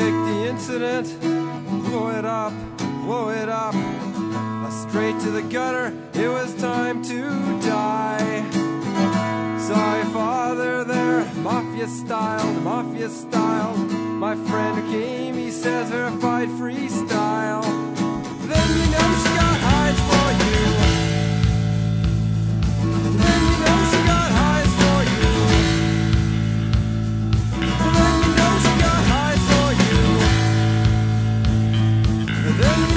incident. Blow it up, blow it up. Straight to the gutter, it was time to die. Sorry, father, there, mafia style, mafia style. My friend came, he says verified freestyle. Then